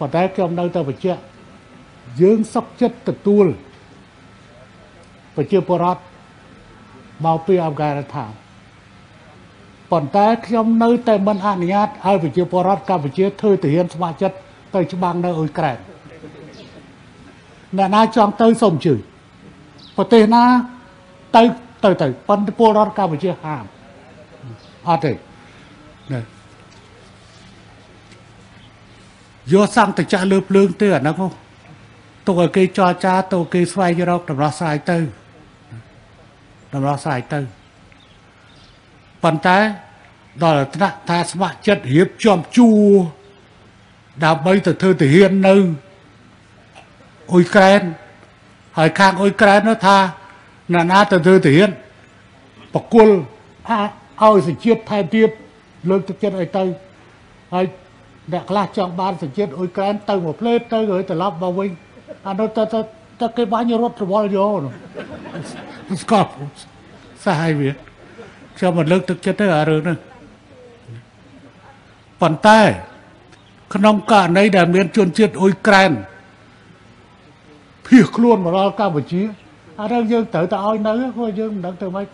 ប៉ុន្តែខ្ញុំនៅតែបញ្ជាក់យើងសុខចិត្តទទួលប្រជាពលរដ្ឋមកពីអហ្វហ្គានីស្ថានប៉ុន្តែខ្ញុំនៅតែមិនអនុញ្ញាតឲ្យប្រជាពលរដ្ឋកម្ពុជាធ្វើទាហានស្ម័គ្រចិត្តទៅច្បាំងនៅអ៊ុយក្រែនអ្នកណាចង់ទៅសូមជួយប្រទេសណាទៅទៅទៅប៉ុន្តែពលរដ្ឋកម្ពុជាហាមអត់ទេណា យកសង្កតចាស់លើភ្លើងទៅអាហ្នឹងទុកឲ្យគេចរចាទៅគេស្វែងរកដំណោះស្រាយទៅដំណោះស្រាយទៅប៉ុន្តែដល់ថ្នាក់ថាស្ម័គ្រចិត្តរៀបចំជួរដើម្បីទៅធ្វើទាហាននៅអ៊ុយក្រែនហើយខាងអ៊ុយក្រែននោះថាណាណាទៅធ្វើទាហានបកគលឲ្យសញ្ជាតិថែមទៀតលើកទឹកចិត្តឲ្យទៅហើយ អ្នកខ្លះចង់បានសញ្ជាតិអ៊ុយក្រែនទៅមួយផ្លេតទៅហើយត្រឡប់មកវិញអានោះទៅទៅទៅគេបាញ់រត់រវល់យកនោះស្កប់សាហាយវាខ្ញុំមិនលើកទឹកចិត្តទេអារឿងនេះប៉ុន្តែ ក្នុងករណីដែលមានជនជាតិអ៊ុយក្រែនភៀសខ្លួនមកដល់កម្ពុជាអារឿងយើងត្រូវតែឲ្យនៅព្រោះយើងមិនដឹងទៅម៉េច